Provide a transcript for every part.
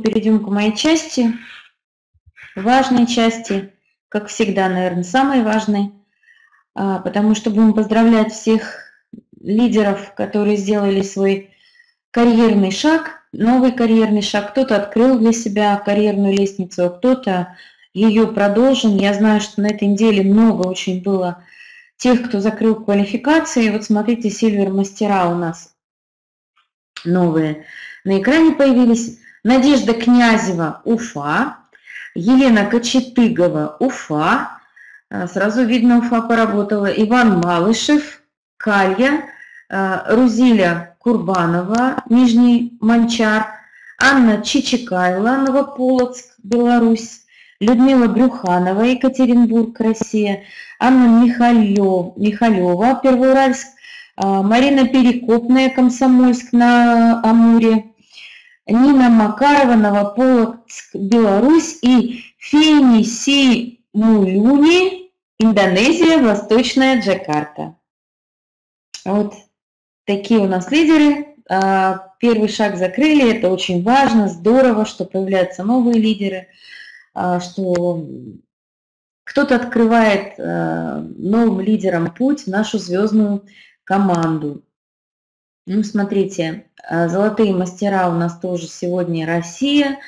перейдем к моей части, важной части, как всегда, наверное, самой важной, а, потому что будем поздравлять всех лидеров, которые сделали свой карьерный шаг, новый карьерный шаг. Кто-то открыл для себя карьерную лестницу, а кто-то ее продолжен. Я знаю, что на этой неделе много очень было тех, кто закрыл квалификации. Вот смотрите, сильвер-мастера у нас новые на экране появились. Надежда Князева, Уфа. Елена Кочетыгова, Уфа. А, сразу видно, Уфа поработала. Иван Малышев, Калья. А, Рузиля Курбанова, Нижний Манчар. Анна Чичикайла, Новополоцк, Беларусь. Людмила Брюханова, Екатеринбург, Россия. Анна Михалев, Михалева, Первоуральск. А, Марина Перекопная, Комсомольск на Амуре. Нина Макарова, Новополоцк, Беларусь и Фени Симулюни, Индонезия, Восточная Джакарта. Вот такие у нас лидеры. А, первый шаг закрыли, это очень важно, здорово, что появляются новые лидеры, а, что кто-то открывает а, новым лидерам путь в нашу звездную команду. Ну, смотрите, а, золотые мастера у нас тоже сегодня Россия.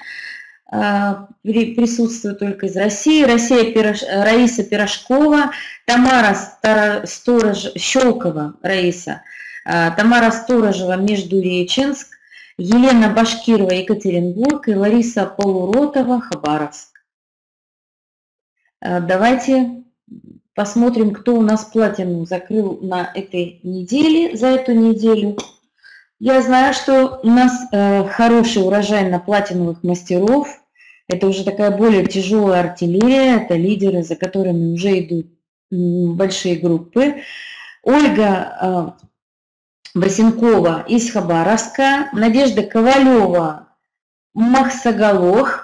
А, присутствует только из России. Россия Пирош... Раиса Пирожкова, Тамара Стара... Сторож... Щелкова Раиса, Тамара Сторожева Междуреченск, Елена Башкирова Екатеринбург и Лариса Полуротова Хабаровск. Давайте Посмотрим, кто у нас платину закрыл на этой неделе, за эту неделю. Я знаю, что у нас э, хороший урожай на платиновых мастеров. Это уже такая более тяжелая артиллерия, это лидеры, за которыми уже идут большие группы. Ольга э, Басенкова из Хабаровска, Надежда Ковалева, Махсагалох, Э,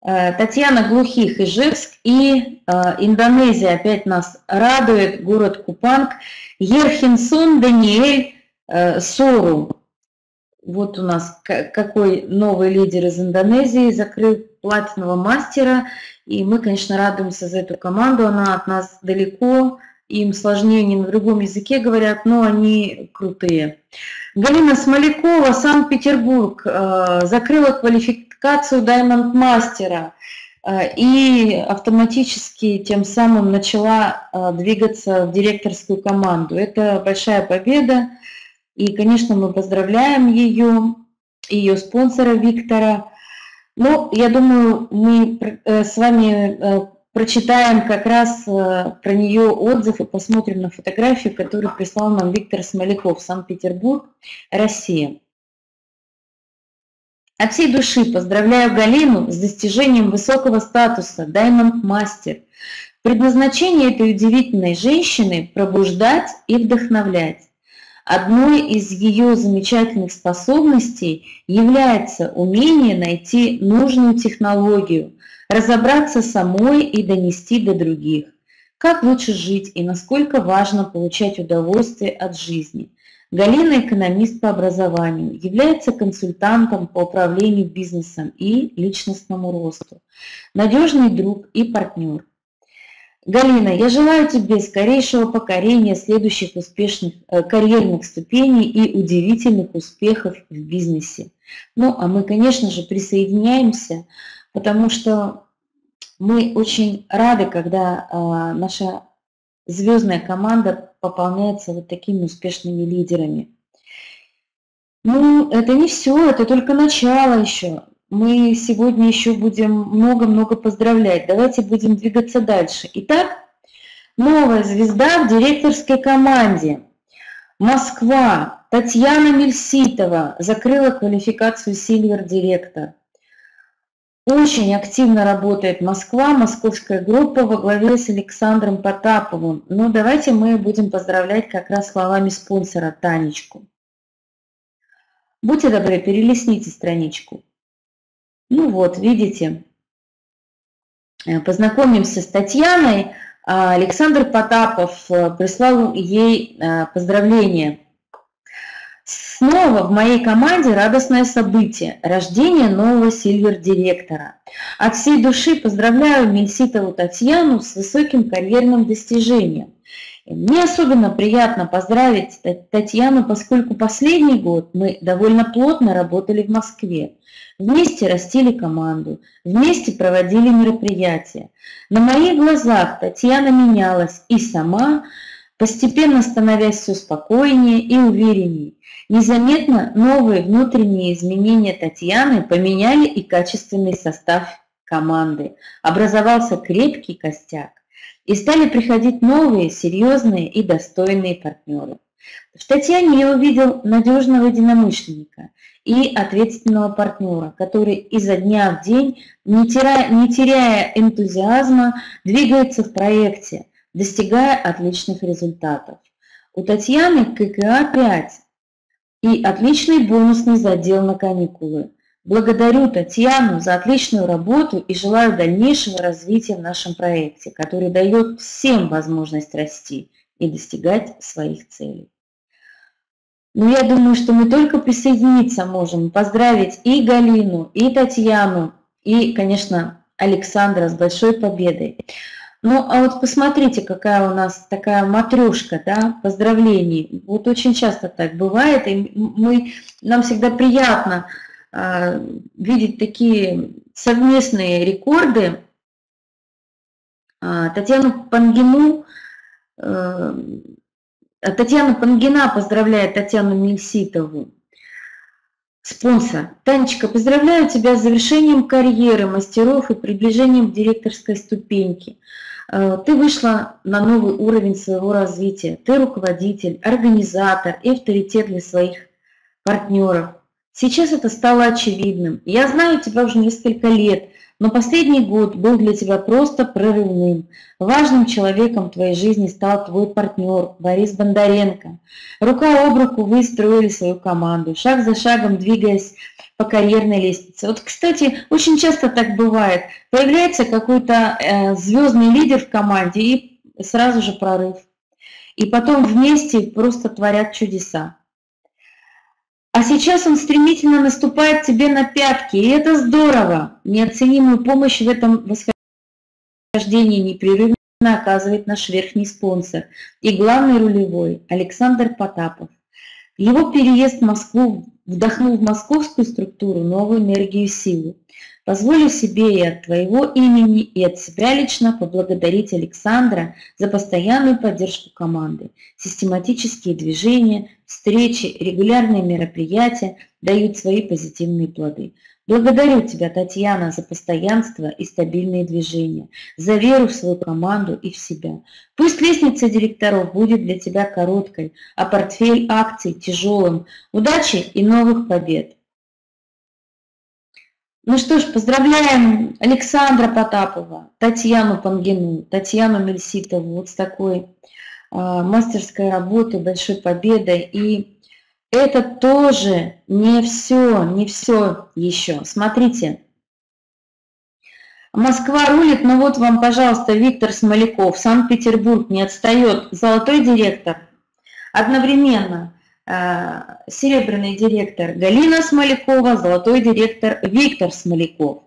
Татьяна Глухих, Ижевск и э, Индонезия опять нас радует, город Купанг, Ерхинсон Даниэль э, Сору. Вот у нас какой новый лидер из Индонезии закрыл платинового мастера, и мы, конечно, радуемся за эту команду, она от нас далеко, им сложнее, они на другом языке говорят, но они крутые. Галина Смолякова, Санкт-Петербург, закрыла квалификацию сертификацию Diamond Master э, и автоматически тем самым начала э, двигаться в директорскую команду. Это большая победа, и, конечно, мы поздравляем ее, ее спонсора Виктора. Ну, я думаю, мы э, с вами прочитаем как раз про нее отзыв и посмотрим на фотографию, которую прислал нам Виктор Смоляков, Санкт-Петербург, Россия. От всей души поздравляю Галину с достижением высокого статуса Diamond Master. Предназначение этой удивительной женщины – пробуждать и вдохновлять. Одной из ее замечательных способностей является умение найти нужную технологию, разобраться самой и донести до других. Как лучше жить и насколько важно получать удовольствие от жизни – Галина – экономист по образованию, является консультантом по управлению бизнесом и личностному росту, надежный друг и партнер. Галина, я желаю тебе скорейшего покорения следующих успешных э, карьерных ступеней и удивительных успехов в бизнесе. Ну, а мы, конечно же, присоединяемся, потому что мы очень рады, когда э, наша звездная команда пополняется вот такими успешными лидерами. Ну, это не все, это только начало еще. Мы сегодня еще будем много-много поздравлять. Давайте будем двигаться дальше. Итак, новая звезда в директорской команде. Москва. Татьяна Мельситова закрыла квалификацию Silver директор. Очень активно работает Москва, московская группа во главе с Александром Потаповым. Но давайте мы будем поздравлять как раз словами спонсора Танечку. Будьте добры, перелистните страничку. Ну вот, видите, э, познакомимся с Татьяной. А Александр Потапов э, прислал ей э, поздравления с Снова в моей команде радостное событие – рождение нового сильвер-директора. От всей души поздравляю Мельситову Татьяну с высоким карьерным достижением. Мне особенно приятно поздравить Татьяну, поскольку последний год мы довольно плотно работали в Москве. Вместе растили команду, вместе проводили мероприятия. На моих глазах Татьяна менялась и сама, постепенно становясь все спокойнее и увереннее. Незаметно новые внутренние изменения Татьяны поменяли и качественный состав команды. Образовался крепкий костяк. И стали приходить новые, серьезные и достойные партнеры. В Татьяне я увидел надежного единомышленника и ответственного партнера, который изо дня в день, не теряя, не теряя энтузиазма, двигается в проекте, достигая отличных результатов. У Татьяны ККА 5 и отличный бонусный задел на каникулы. Благодарю Татьяну за отличную работу и желаю дальнейшего развития в нашем проекте, который дает всем возможность расти и достигать своих целей. Ну, я думаю, что мы только присоединиться можем, поздравить и Галину, и Татьяну, и, конечно, Александра с большой победой. Ну, а вот посмотрите, какая у нас такая матрешка, да, поздравлений. Вот очень часто так бывает, и мы, нам всегда приятно э, видеть такие совместные рекорды. Э, Татьяну Пангину, э, Татьяна Пангина поздравляет Татьяну Мельситову. Спонсор. Танечка, поздравляю тебя с завершением карьеры мастеров и приближением к директорской ступеньке. Э, ты вышла на новый уровень своего развития. Ты руководитель, организатор и авторитет для своих партнеров. Сейчас это стало очевидным. Я знаю тебя уже несколько лет, но последний год был для тебя просто прорывным. Важным человеком в твоей жизни стал твой партнер Борис Бондаренко. Рука об руку вы строили свою команду, шаг за шагом двигаясь по карьерной лестнице. Вот, кстати, очень часто так бывает. Появляется какой-то э, звездный лидер в команде и сразу же прорыв. И потом вместе просто творят чудеса. А сейчас он стремительно наступает тебе на пятки, и это здорово. Неоценимую помощь в этом восхождении непрерывно оказывает наш верхний спонсор и главный рулевой Александр Потапов. Его переезд в Москву вдохнул в московскую структуру новую энергию и силу. Позволю себе и от твоего имени, и от себя лично поблагодарить Александра за постоянную поддержку команды. Систематические движения, встречи, регулярные мероприятия дают свои позитивные плоды. Благодарю тебя, Татьяна, за постоянство и стабильные движения, за веру в свою команду и в себя. Пусть лестница директоров будет для тебя короткой, а портфель акций тяжелым. Удачи и новых побед! Ну что ж, поздравляем Александра Потапова, Татьяну Пангину, Татьяну Мельситову вот с такой э, мастерской работой, большой победой. И это тоже не все, не все еще. Смотрите, Москва рулит, ну вот вам, пожалуйста, Виктор Смоляков, Санкт-Петербург не отстает, золотой директор. Одновременно э, серебряный директор Галина Смолякова, золотой директор Виктор Смоляков.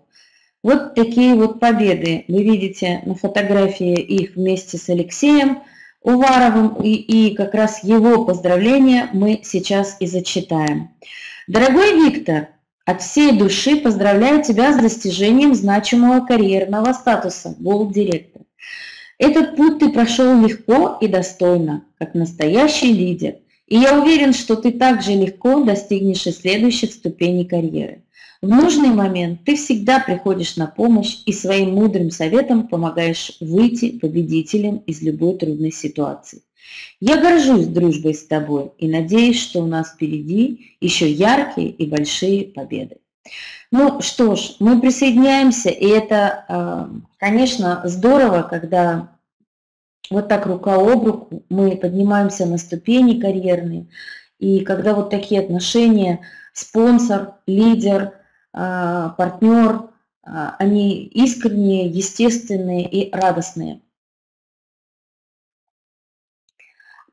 Вот такие вот победы. Вы видите на фотографии их вместе с Алексеем. Уваровым, и, и как раз его поздравления мы сейчас и зачитаем. Дорогой Виктор, от всей души поздравляю тебя с достижением значимого карьерного статуса Director. Этот путь ты прошел легко и достойно, как настоящий лидер. И я уверен, что ты также легко достигнешь и следующих ступеней карьеры. В нужный момент ты всегда приходишь на помощь и своим мудрым советом помогаешь выйти победителем из любой трудной ситуации. Я горжусь дружбой с тобой и надеюсь, что у нас впереди еще яркие и большие победы. Ну что ж, мы присоединяемся, и это, а, конечно, здорово, когда вот так рука об руку мы поднимаемся на ступени карьерные, и когда вот такие отношения, спонсор, лидер – партнер, а, они искренние, естественные и радостные.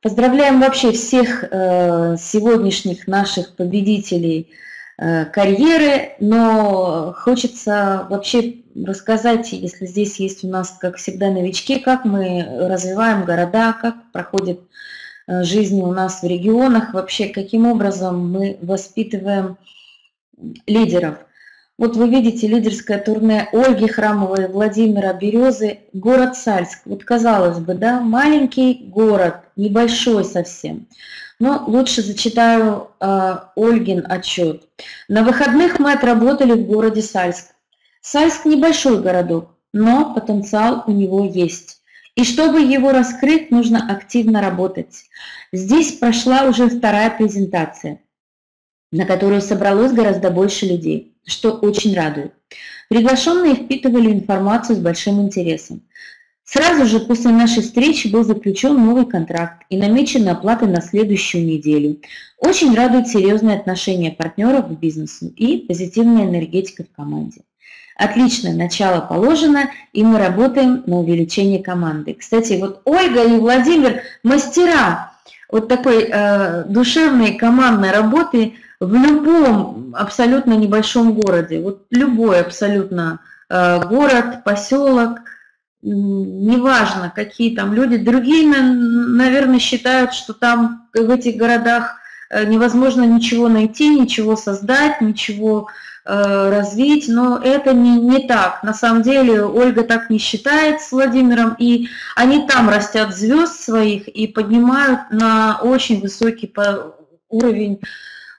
Поздравляем вообще всех э, сегодняшних наших победителей э, карьеры, но хочется вообще рассказать, если здесь есть у нас, как всегда, новички, как мы развиваем города, как проходит э, жизнь у нас в регионах, вообще каким образом мы воспитываем лидеров. Вот вы видите лидерское турне Ольги Храмовой, Владимира Березы, город Сальск. Вот казалось бы, да, маленький город, небольшой совсем. Но лучше зачитаю э, Ольгин отчет. На выходных мы отработали в городе Сальск. Сальск небольшой городок, но потенциал у него есть. И чтобы его раскрыть, нужно активно работать. Здесь прошла уже вторая презентация, на которую собралось гораздо больше людей что очень радует. Приглашенные впитывали информацию с большим интересом. Сразу же после нашей встречи был заключен новый контракт и намечены оплаты на следующую неделю. Очень радует серьезное отношение партнеров к бизнесу и позитивная энергетика в команде. Отличное начало положено, и мы работаем на увеличение команды. Кстати, вот Ольга и Владимир – мастера вот такой э, душевной командной работы – в любом абсолютно небольшом городе, вот любой абсолютно э, город, поселок, неважно, какие там люди, другие, наверное, считают, что там в этих городах э, невозможно ничего найти, ничего создать, ничего э, развить, но это не, не так. На самом деле Ольга так не считает с Владимиром, и они там растят звезд своих и поднимают на очень высокий уровень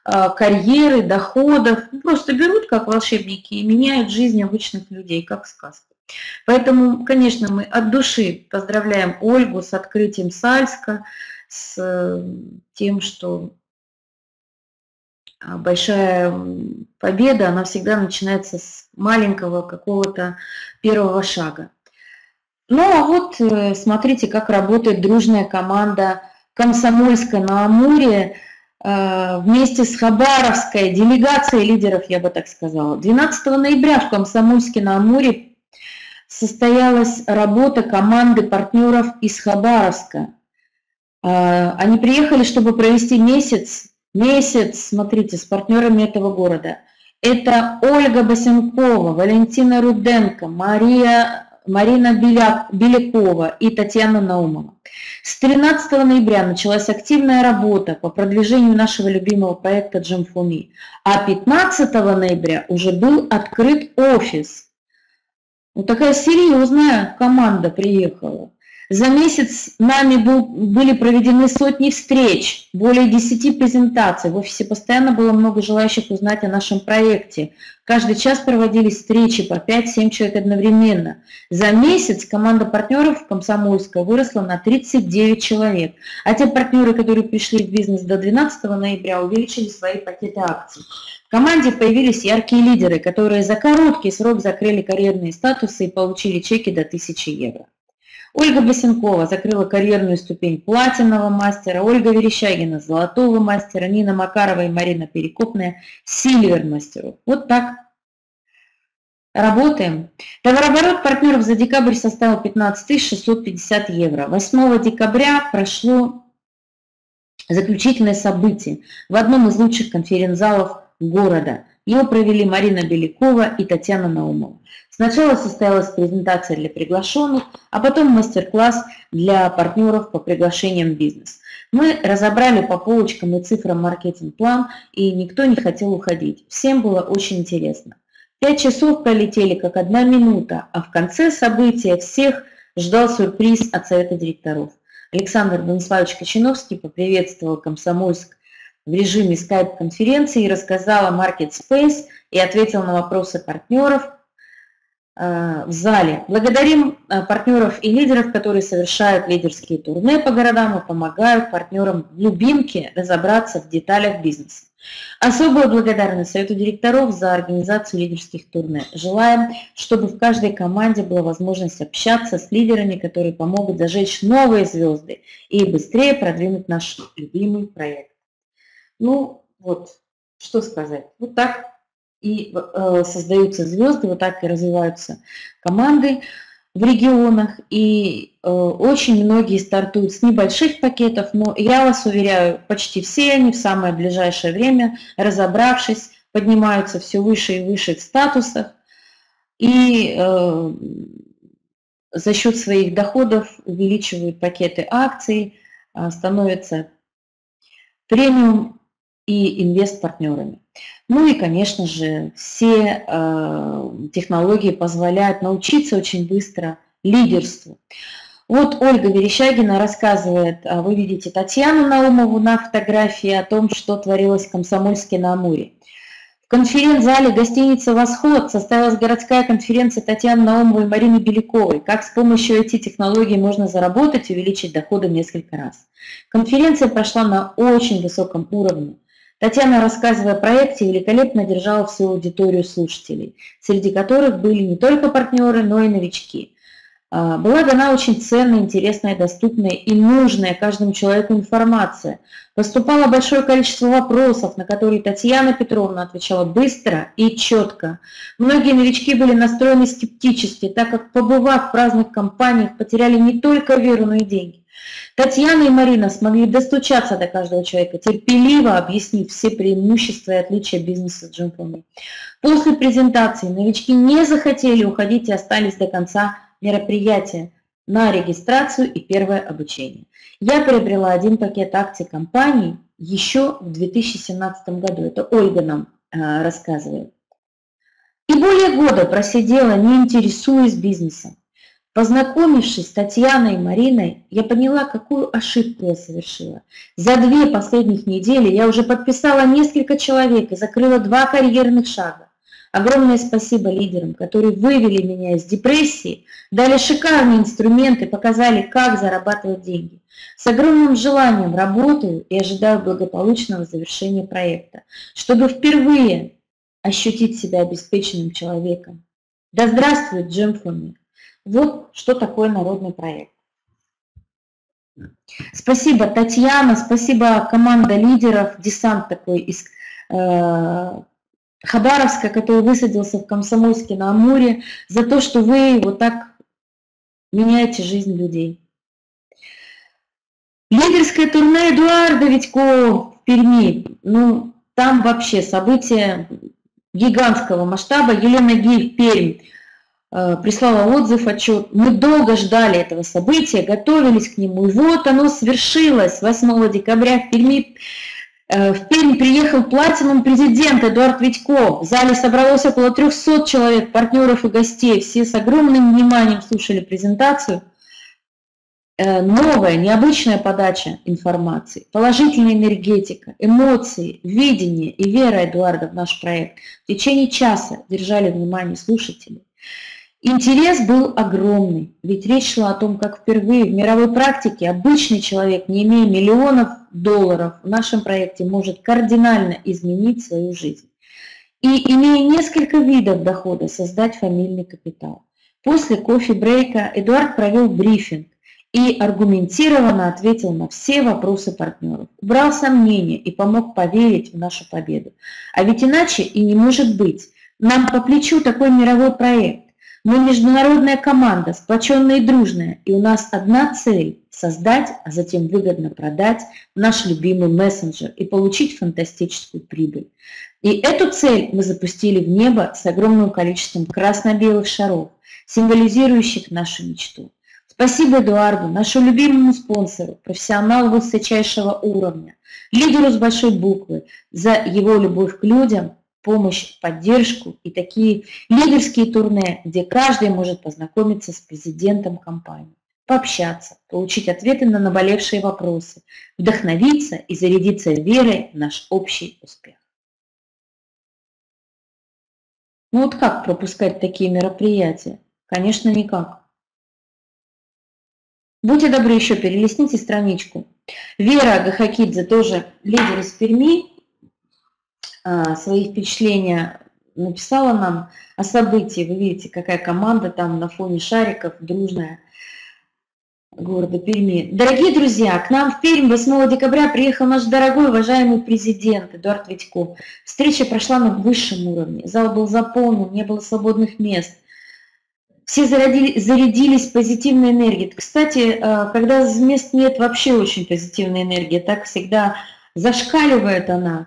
карьеры, доходов, ну, просто берут как волшебники и меняют жизнь обычных людей, как сказка. Поэтому, конечно, мы от души поздравляем Ольгу с открытием Сальска, с э, тем, что а, большая победа, она всегда начинается с маленького какого-то первого шага. Ну а вот э, смотрите, как работает дружная команда Комсомольска на Амуре. Э, вместе с Хабаровской делегацией лидеров, я бы так сказала. 12 ноября в Комсомольске на Амуре состоялась работа команды партнеров из Хабаровска. Э, они приехали, чтобы провести месяц, месяц, смотрите, с партнерами этого города. Это Ольга Басенкова, Валентина Руденко, Мария Марина Белякова и Татьяна Наумова. С 13 ноября началась активная работа по продвижению нашего любимого проекта Джамфуми, а 15 ноября уже был открыт офис. Вот такая серьезная команда приехала. За месяц нами был, были проведены сотни встреч, более 10 презентаций. В офисе постоянно было много желающих узнать о нашем проекте. Каждый час проводились встречи по 5-7 человек одновременно. За месяц команда партнеров Комсомольска выросла на 39 человек. А те партнеры, которые пришли в бизнес до 12 ноября, увеличили свои пакеты акций. В команде появились яркие лидеры, которые за короткий срок закрыли карьерные статусы и получили чеки до 1000 евро. Ольга Басенкова закрыла карьерную ступень платинового мастера, Ольга Верещагина – золотого мастера, Нина Макарова и Марина Перекопная – сильвер мастеров. Вот так работаем. Товарооборот партнеров за декабрь составил 15 650 евро. 8 декабря прошло заключительное событие в одном из лучших конференц-залов города. Его провели Марина Белякова и Татьяна Наумова. Сначала состоялась презентация для приглашенных, а потом мастер-класс для партнеров по приглашениям в бизнес. Мы разобрали по полочкам и цифрам маркетинг-план, и никто не хотел уходить. Всем было очень интересно. Пять часов пролетели как одна минута, а в конце события всех ждал сюрприз от совета директоров. Александр Донславович Кочиновский поприветствовал Комсомольск в режиме скайп-конференции и рассказал о Market Space и ответил на вопросы партнеров – Э, в зале. Благодарим э, партнеров и лидеров, которые совершают лидерские турне по городам и помогают партнерам любимке разобраться в деталях бизнеса. Особую благодарность Совету директоров за организацию лидерских турне. Желаем, чтобы в каждой команде была возможность общаться с лидерами, которые помогут зажечь новые звезды и быстрее продвинуть наш любимый проект. Ну, вот, что сказать. Вот так и э, создаются звезды, вот так и развиваются команды. в регионах, и э, очень многие стартуют с небольших пакетов, но я вас уверяю, почти все они в самое ближайшее время, разобравшись, поднимаются все выше и выше в статусах, и э, за счет своих доходов увеличивают пакеты акций, э, становятся премиум и инвест-партнерами. Ну и, конечно же, все э, технологии позволяют научиться очень быстро лидерству. Вот Ольга Верещагина рассказывает, а вы видите Татьяну Наумову на фотографии о том, что творилось в Комсомольске на Амуре. В конференц-зале гостиницы «Восход» состоялась городская конференция Татьяны Наумовой и Марины Беляковой «Как с помощью IT-технологий можно заработать и увеличить доходы в несколько раз». Конференция прошла на очень высоком уровне. Татьяна, рассказывая о проекте, великолепно держала всю аудиторию слушателей, среди которых были не только партнеры, но и новички. А, была дана очень ценная, интересная, доступная и нужная каждому человеку информация. Поступало большое количество вопросов, на которые Татьяна Петровна отвечала быстро и четко. Многие новички были настроены скептически, так как, побывав в разных компаниях, потеряли не только веру, но и деньги. Татьяна и Марина смогли достучаться до каждого человека, терпеливо объяснив все преимущества и отличия бизнеса Джимфоми. После презентации новички не захотели уходить и остались до конца мероприятия на регистрацию и первое обучение. Я приобрела один пакет акций компании еще в 2017 году. Это Ольга нам э, рассказывает. И более года просидела, не интересуясь бизнесом. Познакомившись с Татьяной и Мариной, я поняла, какую ошибку я совершила. За две последних недели я уже подписала несколько человек и закрыла два карьерных шага. Огромное спасибо лидерам, которые вывели меня из депрессии, дали шикарные инструменты, показали, как зарабатывать деньги. С огромным желанием работаю и ожидаю благополучного завершения проекта, чтобы впервые ощутить себя обеспеченным человеком. Да здравствует Джемфоми! Вот что такое народный проект. Спасибо, Татьяна, спасибо команда лидеров, десант такой из э, Хабаровска, который высадился в Комсомольске на Амуре, за то, что вы вот так меняете жизнь людей. Лидерское турне Эдуарда Витько в Перми. Ну, там вообще событие гигантского масштаба. Елена Гиль, Пермь. Э, прислала отзыв, отчет. Мы долго ждали этого события, готовились к нему. И вот оно свершилось 8 декабря в Перми. Э, в Пермь приехал платином президент Эдуард Витько. В зале собралось около 300 человек, партнеров и гостей. Все с огромным вниманием слушали презентацию. Э, новая, необычная подача информации, положительная энергетика, эмоции, видение и вера Эдуарда в наш проект в течение часа держали внимание слушателей. Интерес был огромный, ведь речь шла о том, как впервые в мировой практике обычный человек, не имея миллионов долларов, в нашем проекте может кардинально изменить свою жизнь. И, имея несколько видов дохода, создать фамильный капитал. После кофе-брейка Эдуард провел брифинг и аргументированно ответил на все вопросы партнеров, убрал сомнения и помог поверить в нашу победу. А ведь иначе и не может быть. Нам по плечу такой мировой проект. Мы международная команда, сплоченная и дружная, и у нас одна цель – создать, а затем выгодно продать наш любимый мессенджер и получить фантастическую прибыль. И эту цель мы запустили в небо с огромным количеством красно-белых шаров, символизирующих нашу мечту. Спасибо Эдуарду, нашему любимому спонсору, профессионалу высочайшего уровня, лидеру с большой буквы, за его любовь к людям – помощь, поддержку и такие лидерские турне, где каждый может познакомиться с президентом компании, пообщаться, получить ответы на наболевшие вопросы, вдохновиться и зарядиться верой в наш общий успех. Ну вот как пропускать такие мероприятия? Конечно, никак. Будьте добры, еще перелистните страничку. Вера Гахакидзе тоже лидер из Перми, свои впечатления написала нам о событии. Вы видите, какая команда там на фоне шариков, дружная города Перми. Дорогие друзья, к нам в Пермь 8 декабря приехал наш дорогой, уважаемый президент Эдуард Витько. Встреча прошла на высшем уровне. Зал был заполнен, не было свободных мест. все зарядились позитивной энергией. Кстати, э, когда мест нет, вообще очень позитивная энергия, так всегда зашкаливает она.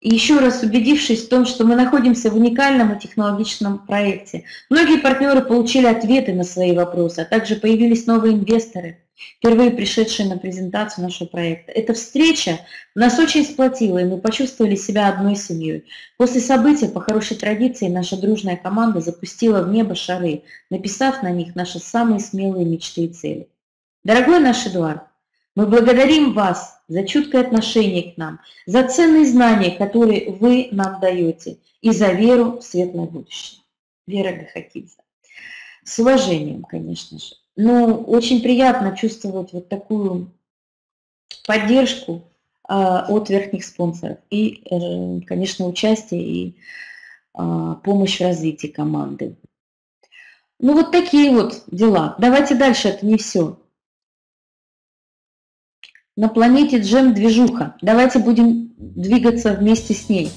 Еще раз убедившись в том, что мы находимся в уникальном и технологичном проекте, многие партнеры получили ответы на свои вопросы, а также появились новые инвесторы – впервые пришедшие на презентацию нашего проекта. Эта встреча нас очень сплотила, и мы почувствовали себя одной семьей. После события, по хорошей традиции, наша дружная команда запустила в небо шары, написав на них наши самые смелые мечты и цели. Дорогой наш Эдуард, мы благодарим вас за чуткое отношение к нам, за ценные знания, которые вы нам даете, и за веру в светлое будущее. Вера Гахакидзе. С уважением, конечно же. Ну, очень приятно чувствовать вот такую поддержку э, от верхних спонсоров и, э, конечно, участие и э, помощь в развитии команды. Ну, вот такие вот дела. Давайте дальше, это не все. На планете Джем движуха. Давайте будем двигаться вместе с ней.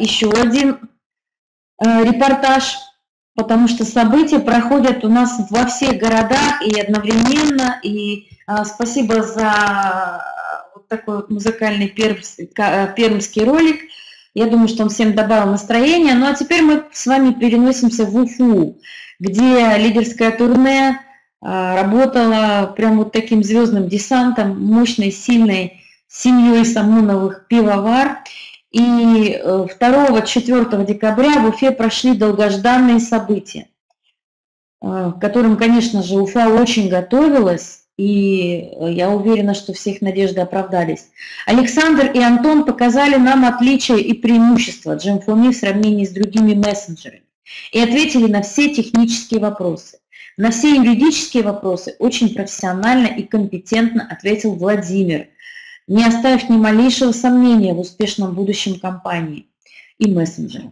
Еще один э, репортаж, потому что события проходят у нас во всех городах и одновременно. И э, спасибо за вот такой вот музыкальный пермский, пермский ролик. Я думаю, что он всем добавил настроение. Ну а теперь мы с вами переносимся в Уфу, где лидерское турне работало прям вот таким звездным десантом, мощной, сильной семьей Самуновых пивовар. И 2-4 э, декабря в Уфе прошли долгожданные события, э, к которым, конечно же, Уфа очень готовилась, и э, я уверена, что всех надежды оправдались. Александр и Антон показали нам отличия и преимущества Джемфоми в сравнении с другими мессенджерами и ответили на все технические вопросы. На все юридические вопросы очень профессионально и компетентно ответил Владимир – не оставив ни малейшего сомнения в успешном будущем компании и мессенджера.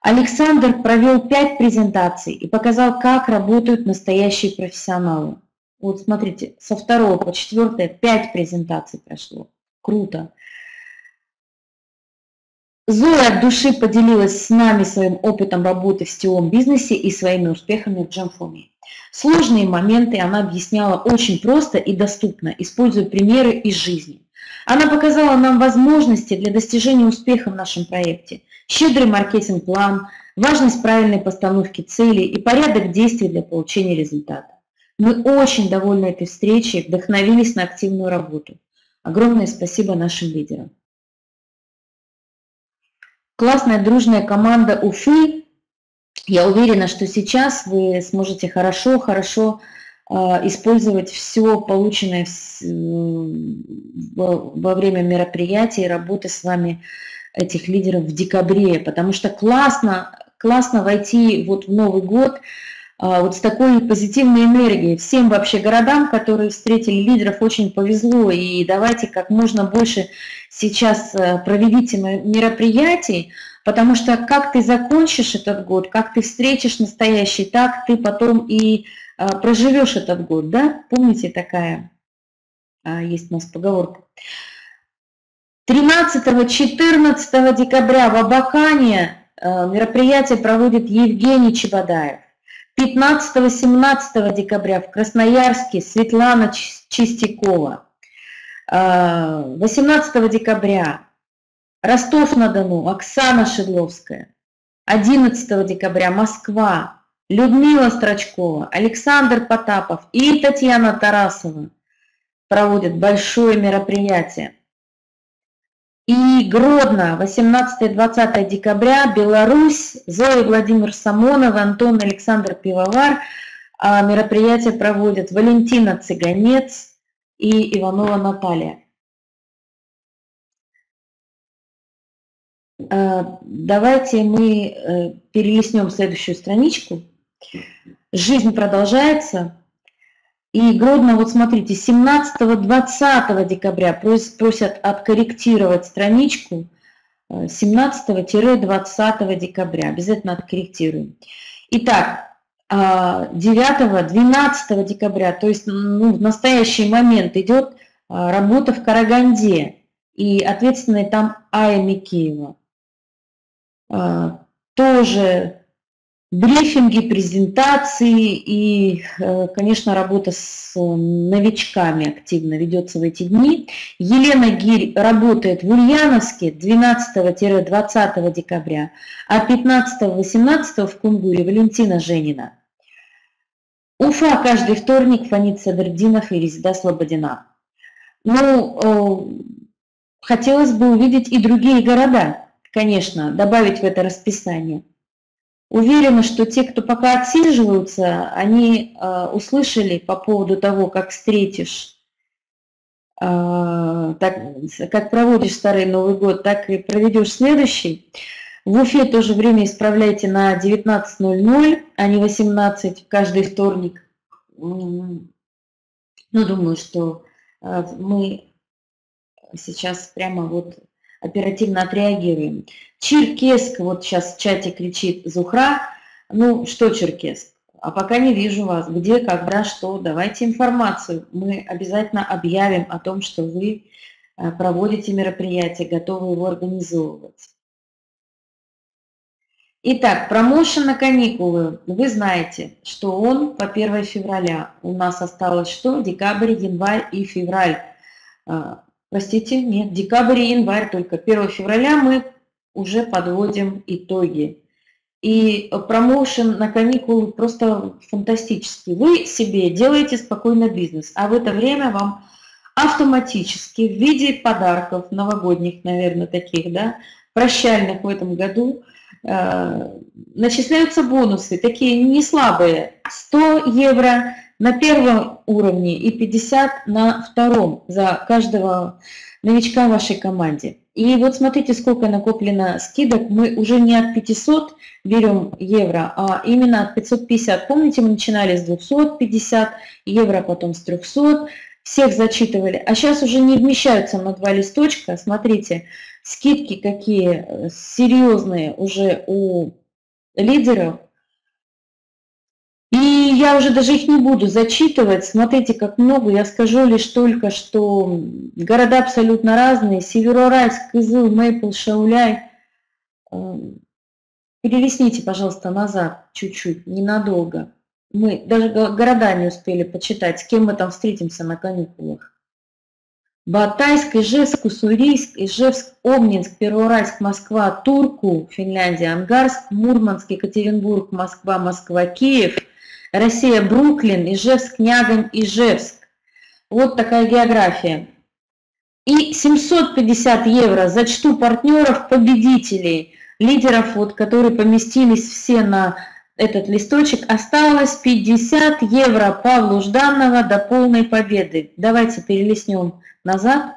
Александр провел пять презентаций и показал, как работают настоящие профессионалы. Вот смотрите, со второго по четвертое пять презентаций прошло. Круто. Зоя от души поделилась с нами своим опытом работы в сетевом бизнесе и своими успехами в Джамфоне. Сложные моменты она объясняла очень просто и доступно, используя примеры из жизни. Она показала нам возможности для достижения успеха в нашем проекте, щедрый маркетинг-план, важность правильной постановки целей и порядок действий для получения результата. Мы очень довольны этой встречей, вдохновились на активную работу. Огромное спасибо нашим лидерам. Классная дружная команда Уфы. Я уверена, что сейчас вы сможете хорошо-хорошо а, использовать все полученное во время мероприятий, работы с вами этих лидеров в декабре, потому что классно, классно войти вот в Новый год а, вот с такой позитивной энергией. Всем вообще городам, которые встретили лидеров, очень повезло, и давайте как можно больше сейчас э, проведите мероприятий, потому что как ты закончишь этот год, как ты встретишь настоящий, так ты потом и а, проживешь этот год, да? Помните, такая а, есть у нас поговорка. 13-14 декабря в Абакане э, мероприятие проводит Евгений Чебодаев. 15-17 декабря в Красноярске Светлана Чистякова. 18 э, декабря Ростов-на-Дону Оксана Шедловская. 11 декабря Москва Людмила Строчкова, Александр Потапов и Татьяна Тарасова проводят большое мероприятие. И Гродно, 18-20 декабря, Беларусь, Зоя Владимир Самонов, Антон Александр Пивовар. А мероприятие проводят Валентина Цыганец и Иванова Наталья. А, давайте мы э, перелистнем следующую страничку. Жизнь продолжается. И Гродно, вот смотрите, 17-20 декабря просят откорректировать страничку 17-20 э, декабря. Обязательно откорректируем. Итак, 9-12 а, декабря, то есть ну, в настоящий момент идет а, работа в Караганде, и ответственная там Ая Микеева. А, тоже брифинги, презентации и, э, конечно, работа с новичками активно ведется в эти дни. Елена Гирь работает в Ульяновске 12-20 декабря, а 15-18 в Кунгуре Валентина Женина. Уфа каждый вторник, Фанит Савердинов и Резида Слободина. Ну, э, хотелось бы увидеть и другие города, конечно, добавить в это расписание. Уверена, что те, кто пока отсиживаются, они э, услышали по поводу того, как встретишь, э, так, как проводишь Старый Новый год, так и проведешь следующий. В Уфе тоже время исправляйте на 19.00, а не 18 каждый вторник. Ну, думаю, что э, мы сейчас прямо вот оперативно отреагируем. Черкесск, вот сейчас в чате кричит Зухра. Ну, что Черкесск? А пока не вижу вас. Где, когда, что? Давайте информацию. Мы обязательно объявим о том, что вы э, проводите мероприятие, готовы его организовывать. Итак, промоушен на каникулы. Вы знаете, что он по 1 февраля. У нас осталось что? Декабрь, январь и февраль. Простите, нет, декабрь и январь только. 1 февраля мы уже подводим итоги. И промоушен на каникулы просто фантастический. Вы себе делаете спокойно бизнес, а в это время вам автоматически в виде подарков, новогодних, наверное, таких, да, прощальных в этом году, э, начисляются бонусы, такие не слабые. 100 евро на первом уровне и 50 на втором за каждого новичка в вашей команде. И вот смотрите, сколько накоплено скидок. Мы уже не от 500 берем евро, а именно от 550. Помните, мы начинали с 250 евро, потом с 300. Всех зачитывали. А сейчас уже не вмещаются на два листочка. Смотрите, скидки какие э, серьезные уже у лидеров. И я уже даже их не буду зачитывать. Смотрите, как много. Я скажу лишь только, что города абсолютно разные. Североуральск, Кызыл, Мейпл, Шауляй. Эм, перелесните, пожалуйста, назад чуть-чуть, ненадолго. Мы даже города не успели почитать, с кем мы там встретимся на каникулах. Батайск, Ижевск, Уссурийск, Ижевск, Обнинск, Первоуральск, Москва, Турку, Финляндия, Ангарск, Мурманск, Екатеринбург, Москва, Москва, Киев – Россия, Бруклин, Ижевск, Нягань, Ижевск. Вот такая география. И 750 евро зачту партнеров, победителей, лидеров, вот, которые поместились все на этот листочек. Осталось 50 евро Павлу Жданова до полной победы. Давайте перелистнем назад,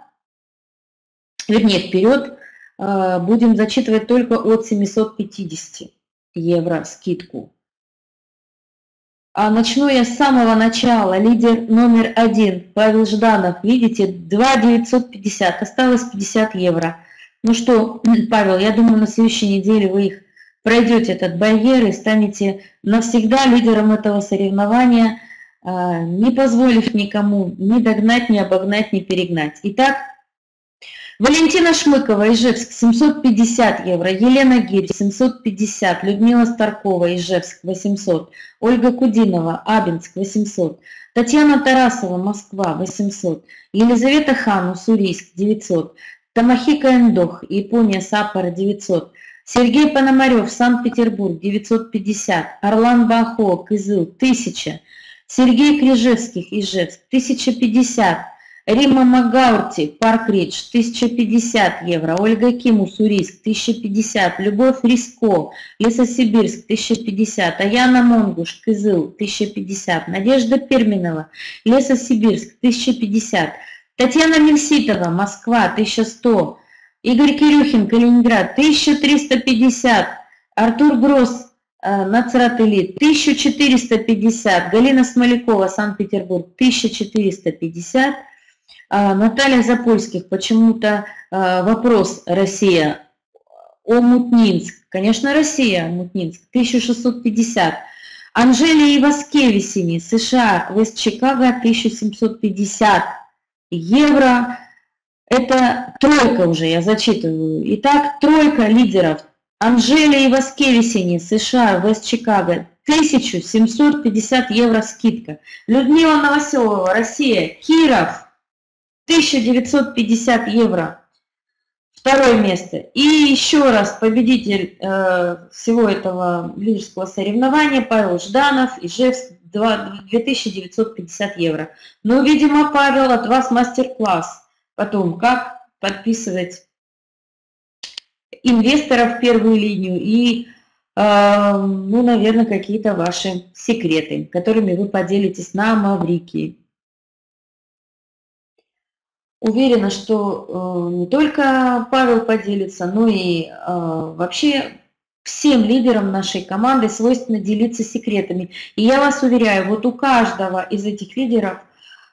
вернее вперед. А, будем зачитывать только от 750 евро скидку. А начну я с самого начала. Лидер номер один, Павел Жданов. Видите, 2 950, осталось 50 евро. Ну что, Павел, я думаю, на следующей неделе вы их пройдете, этот барьер, и станете навсегда лидером этого соревнования, а, не позволив никому ни догнать, ни обогнать, ни перегнать. Итак, Валентина Шмыкова, Ижевск, 750 евро. Елена Гирь, 750. Людмила Старкова, Ижевск, 800. Ольга Кудинова, Абинск, 800. Татьяна Тарасова, Москва, 800. Елизавета Хан, Уссурийск, 900. Тамахика Эндох, Япония, Саппора, 900. Сергей Пономарев, Санкт-Петербург, 950. Орлан Бахо, Кызыл, 1000. Сергей Крижевских, Ижевск, 1050. Рима Магаурти, Парк Ридж, 1050 евро. Ольга Ким, Уссурийск, 1050. Любовь Риско, Лесосибирск, 1050. Аяна Монгуш, Кызыл, 1050. Надежда Перминова, Лесосибирск, 1050. Татьяна Мельситова, Москва, 1100. Игорь Кирюхин, Калининград, 1350. Артур Гросс, Нацрат Элит, 1450. Галина Смолякова, Санкт-Петербург, 1450. А, Наталья Запольских, почему-то а, вопрос Россия о Мутнинск. Конечно, Россия, Мутнинск, 1650. Анжелия Иваскевисини, США, Вест-Чикаго, 1750 евро. Это тройка уже, я зачитываю. Итак, тройка лидеров. Анжелия Иваскевисини, США, Вест-Чикаго, 1750 евро скидка. Людмила Новоселова, Россия, Киров, 1950 евро. Второе место. И еще раз победитель э, всего этого лидерского соревнования Павел Жданов, Ижевск, 2950 евро. Ну, видимо, Павел, от вас мастер-класс. Потом, как подписывать инвесторов в первую линию и, э, ну, наверное, какие-то ваши секреты, которыми вы поделитесь на Маврикии. Уверена, что э, не только Павел поделится, но и э, вообще всем лидерам нашей команды свойственно делиться секретами. И я вас уверяю, вот у каждого из этих лидеров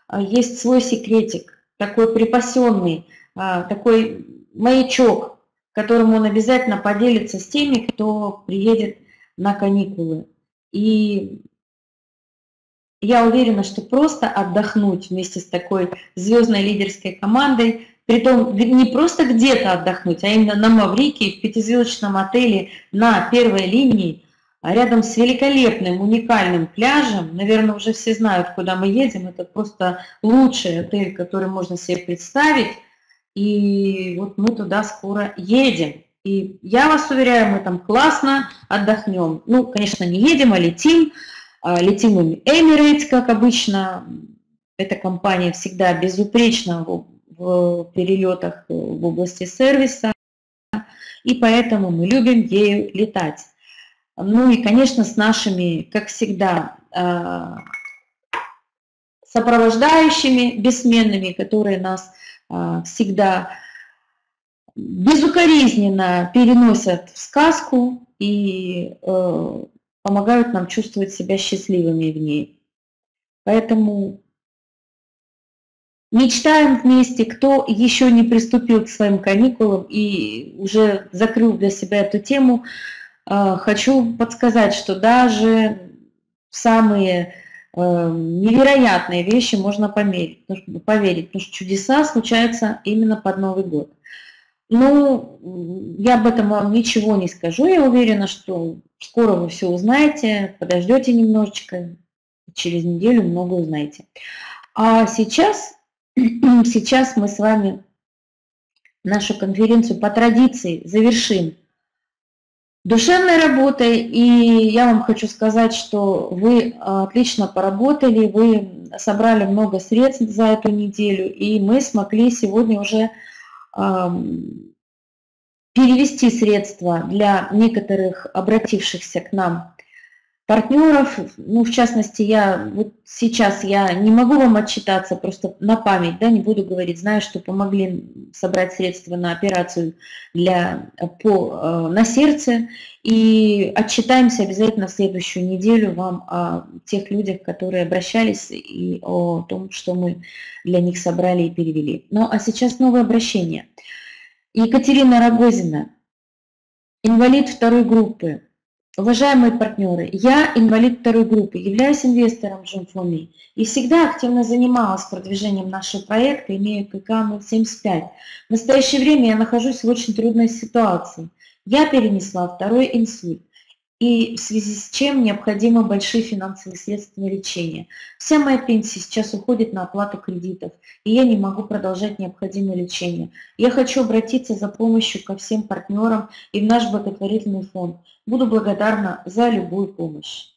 э, есть свой секретик, такой припасенный, такой маячок, которым он обязательно поделится с теми, кто приедет на каникулы. И я уверена, что просто отдохнуть вместе с такой звездной лидерской командой, притом не просто где-то отдохнуть, а именно на Маврике, в пятизвездочном отеле на первой линии, а рядом с великолепным, уникальным пляжем, наверное, уже все знают, куда мы едем, это просто лучший отель, который можно себе представить, и вот мы туда скоро едем. И я вас уверяю, мы там классно отдохнем. Ну, конечно, не едем, а летим, а, летим Emirates, как обычно. Эта компания всегда безупречна в, в перелетах в области сервиса, и поэтому мы любим ею летать. Ну и, конечно, с нашими, как всегда, а, сопровождающими бессменными, которые нас а, всегда безукоризненно переносят в сказку и э, помогают нам чувствовать себя счастливыми в ней. Поэтому мечтаем вместе, кто еще не приступил к своим каникулам и уже закрыл для себя эту тему, а, хочу подсказать, что даже самые э, невероятные вещи можно померить, поверить, потому что чудеса случаются именно под Новый год. Ну, я об этом вам ничего не скажу. Я уверена, что скоро вы все узнаете, подождете немножечко, через неделю много узнаете. А сейчас, сейчас мы с вами нашу конференцию по традиции завершим душевной работой. И я вам хочу сказать, что вы отлично поработали, вы собрали много средств за эту неделю, и мы смогли сегодня уже перевести средства для некоторых обратившихся к нам партнеров. Ну, в частности, я вот сейчас я не могу вам отчитаться просто на память, да, не буду говорить, знаю, что помогли собрать средства на операцию для, по, э, на сердце, и отчитаемся обязательно в следующую неделю вам о тех людях, которые обращались, и о том, что мы для них собрали и перевели. Ну, а сейчас новое обращение. Екатерина Рогозина, инвалид второй группы, Уважаемые партнеры, я инвалид второй группы, являюсь инвестором Джумфоми и всегда активно занималась продвижением нашего проекта, имея КК 075. В настоящее время я нахожусь в очень трудной ситуации. Я перенесла второй инсульт и в связи с чем необходимы большие финансовые средства на лечение. Вся моя пенсия сейчас уходит на оплату кредитов, и я не могу продолжать необходимое лечение. Я хочу обратиться за помощью ко всем партнерам и в наш благотворительный фонд. Буду благодарна за любую помощь.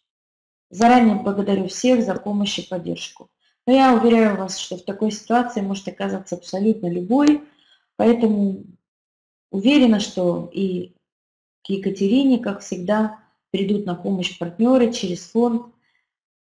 Заранее благодарю всех за помощь и поддержку. Но я уверяю вас, что в такой ситуации может оказаться абсолютно любой, поэтому уверена, что и к Екатерине, как всегда, придут на помощь партнеры через фонд.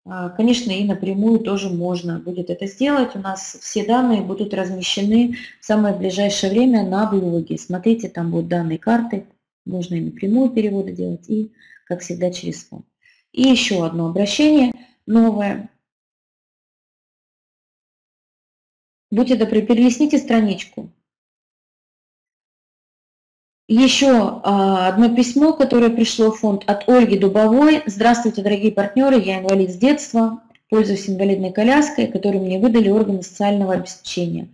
А, конечно, и напрямую тоже можно будет это сделать. У нас все данные будут размещены в самое ближайшее время на блоге. Смотрите, там будут данные карты. Можно и напрямую переводы делать, и, как всегда, через фонд. И еще одно обращение новое. Будьте добры, перелистните страничку. Еще а, одно письмо, которое пришло в фонд от Ольги Дубовой. Здравствуйте, дорогие партнеры, я инвалид с детства, пользуюсь инвалидной коляской, которую мне выдали органы социального обеспечения.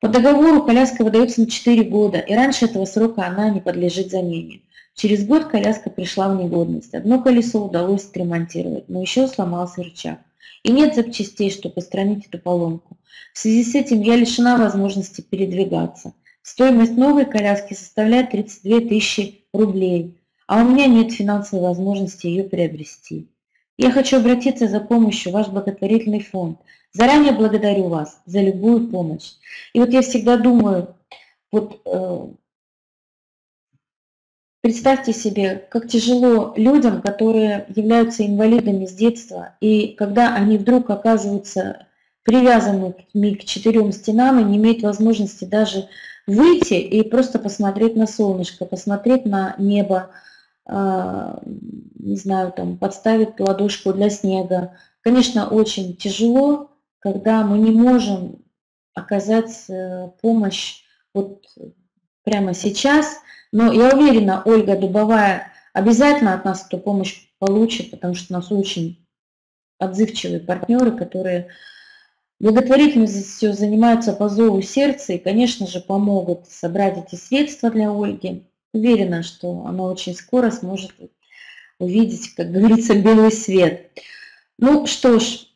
По договору коляска выдается на 4 года, и раньше этого срока она не подлежит замене. Через год коляска пришла в негодность. Одно колесо удалось отремонтировать, но еще сломался рычаг. И нет запчастей, чтобы устранить эту поломку. В связи с этим я лишена возможности передвигаться. Стоимость новой коляски составляет 32 тысячи рублей, а у меня нет финансовой возможности ее приобрести. Я хочу обратиться за помощью в ваш благотворительный фонд. Заранее благодарю вас за любую помощь. И вот я всегда думаю, вот э, представьте себе, как тяжело людям, которые являются инвалидами с детства, и когда они вдруг оказываются привязанными к четырем стенам и не имеют возможности даже выйти и просто посмотреть на солнышко, посмотреть на небо, а, не знаю, там, подставить ладошку для снега. Конечно, очень тяжело, когда мы не можем оказать э, помощь вот прямо сейчас, но я уверена, Ольга Дубовая обязательно от нас эту помощь получит, потому что у нас очень отзывчивые партнеры, которые Благотворительностью занимаются по зову сердца и, конечно же, помогут собрать эти средства для Ольги. Уверена, что она очень скоро сможет увидеть, как говорится, белый свет. Ну что ж,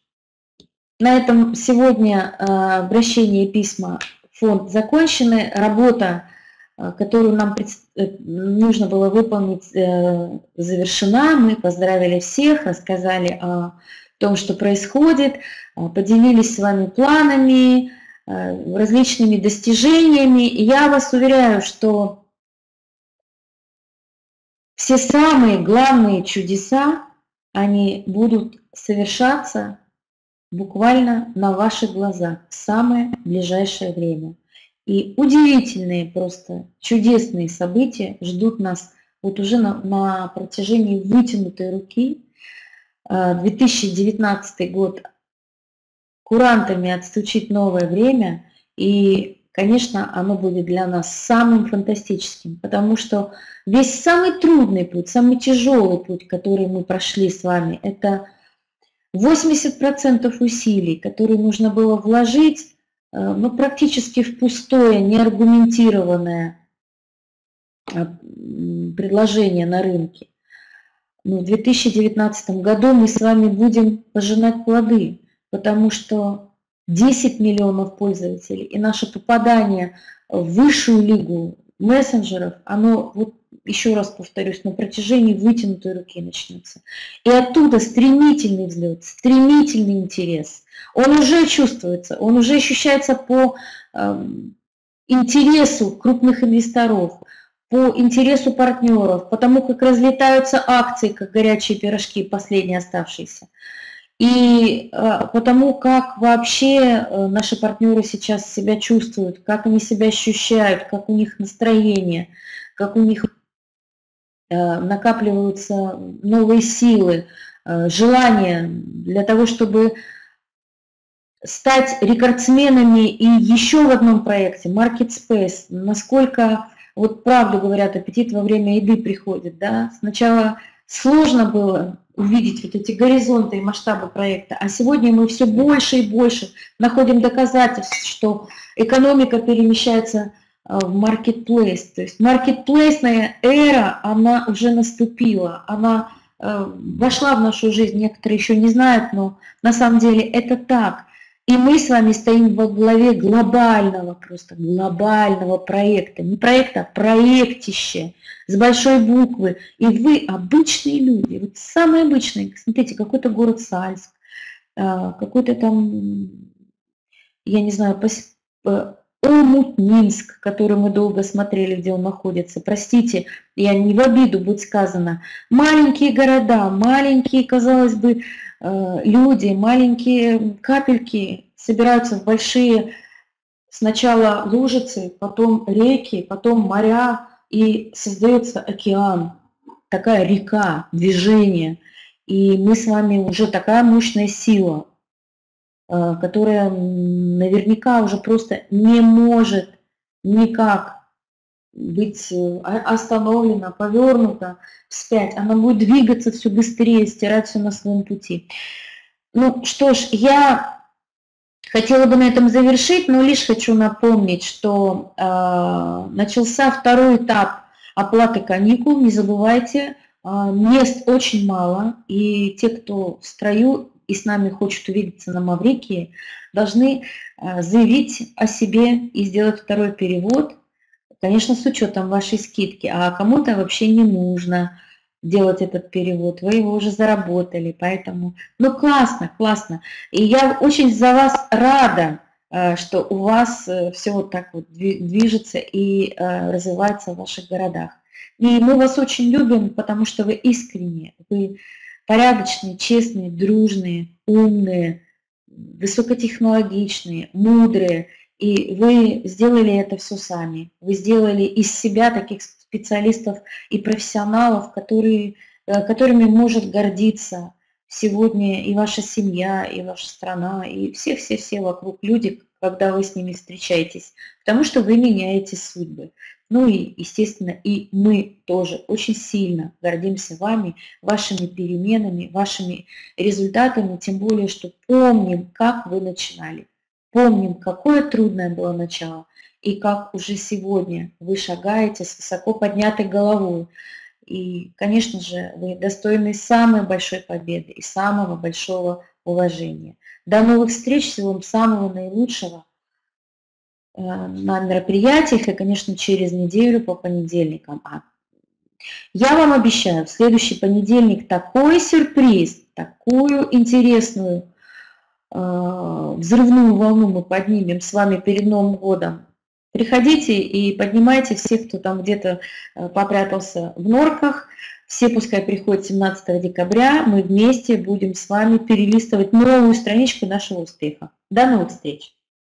на этом сегодня а, обращение и письма фонд закончены. Работа, а, которую нам э, нужно было выполнить, э, завершена. Мы поздравили всех, рассказали о том, что происходит, а, поделились с вами планами, а, различными достижениями. И я вас уверяю, что все самые главные чудеса, они будут совершаться буквально на ваших глазах в самое ближайшее время. И удивительные, просто чудесные события ждут нас вот уже на, на протяжении вытянутой руки 2019 э, год курантами отстучит новое время, и, конечно, оно будет для нас самым фантастическим, потому что весь самый трудный путь, самый тяжелый путь, который мы прошли с вами, это 80% усилий, которые нужно было вложить, э, ну, практически в пустое, неаргументированное э, предложение на рынке в 2019 году мы с вами будем пожинать плоды, потому что 10 миллионов пользователей и наше попадание в высшую лигу мессенджеров, оно, вот еще раз повторюсь, на протяжении вытянутой руки начнется. И оттуда стремительный взлет, стремительный интерес. Он уже чувствуется, он уже ощущается по э, интересу крупных инвесторов, по интересу партнеров, потому как разлетаются акции, как горячие пирожки, последние оставшиеся. И э, потому как вообще э, наши партнеры сейчас себя чувствуют, как они себя ощущают, как у них настроение, как у них э, накапливаются новые силы, желание для того, чтобы стать рекордсменами и еще в одном проекте, Market Space, насколько вот правду говорят, аппетит во время еды приходит, да. Сначала сложно было увидеть вот эти горизонты и масштабы проекта. А сегодня мы все больше и больше находим доказательств, что экономика перемещается э, в маркетплейс. То есть маркетплейсная эра, она уже наступила, она э, вошла в нашу жизнь, некоторые еще не знают, но на самом деле это так. И мы с вами стоим во главе глобального, просто глобального проекта. Не проекта, а проектище с большой буквы. И вы обычные люди, вот самые обычные. Смотрите, какой-то город Сальск, а, какой-то там, я не знаю, Омутнинск, который мы долго смотрели, где он находится. Простите, я не в обиду, будет сказано. Маленькие города, маленькие, казалось бы, Э, люди, маленькие капельки собираются в большие сначала лужицы, потом реки, потом моря, и создается океан, такая река, движение. И мы с вами уже такая мощная сила, которая наверняка уже просто не может никак быть э, остановлена, повернута вспять, она будет двигаться все быстрее, стирать все на своем пути. Ну что ж, я хотела бы на этом завершить, но лишь хочу напомнить, что э, начался второй этап оплаты каникул, не забывайте, э, мест очень мало, и те, кто в строю и с нами хочет увидеться на Маврикии, должны э, заявить о себе и сделать второй перевод – Конечно, с учетом вашей скидки, а кому-то вообще не нужно делать этот перевод, вы его уже заработали, поэтому, ну классно, классно. И я очень за вас рада, э, что у вас э, все вот так вот движется и развивается в ваших городах. И мы вас очень любим, потому что вы искренние, вы порядочные, честные, дружные, умные, высокотехнологичные, мудрые – и вы сделали это все сами. Вы сделали из себя таких специалистов и профессионалов, которые, э, которыми может гордиться сегодня и ваша семья, и ваша страна, и все-все-все вокруг люди, когда вы с ними встречаетесь, потому что вы меняете судьбы. Ну и, естественно, и мы тоже очень сильно гордимся вами, вашими переменами, вашими результатами, тем более, что помним, как вы начинали. Помним, какое трудное было начало, и как уже сегодня вы шагаете с высоко поднятой головой. И, конечно же, вы достойны самой большой победы и самого большого уважения. До новых встреч, всего вам самого наилучшего э, на мероприятиях и, конечно, через неделю по понедельникам. А я вам обещаю, в следующий понедельник такой сюрприз, такую интересную Э, взрывную волну мы поднимем с вами перед Новым годом. Приходите и поднимайте всех, кто там где-то э, попрятался в норках. Все пускай приходят 17 декабря. Мы вместе будем с вами перелистывать новую страничку нашего успеха. До новых встреч!